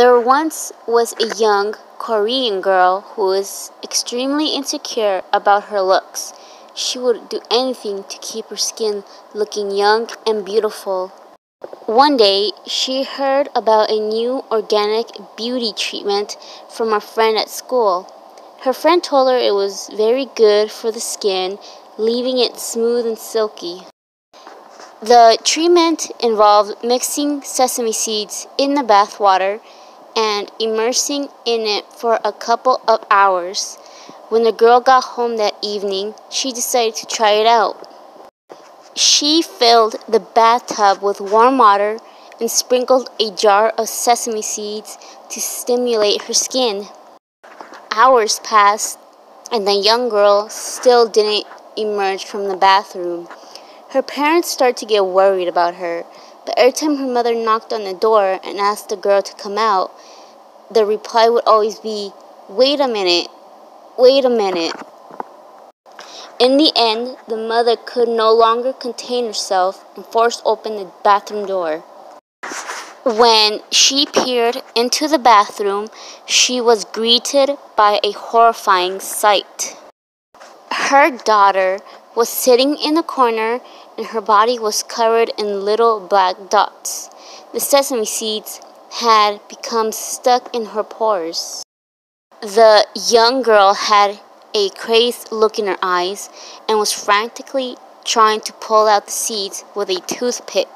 There once was a young Korean girl who was extremely insecure about her looks. She would do anything to keep her skin looking young and beautiful. One day, she heard about a new organic beauty treatment from a friend at school. Her friend told her it was very good for the skin, leaving it smooth and silky. The treatment involved mixing sesame seeds in the bath water and immersing in it for a couple of hours. When the girl got home that evening, she decided to try it out. She filled the bathtub with warm water and sprinkled a jar of sesame seeds to stimulate her skin. Hours passed, and the young girl still didn't emerge from the bathroom. Her parents started to get worried about her, but every time her mother knocked on the door and asked the girl to come out, the reply would always be, Wait a minute, wait a minute. In the end, the mother could no longer contain herself and forced open the bathroom door. When she peered into the bathroom, she was greeted by a horrifying sight. Her daughter was sitting in a corner and her body was covered in little black dots. The sesame seeds had become stuck in her pores. The young girl had a crazed look in her eyes and was frantically trying to pull out the seeds with a toothpick.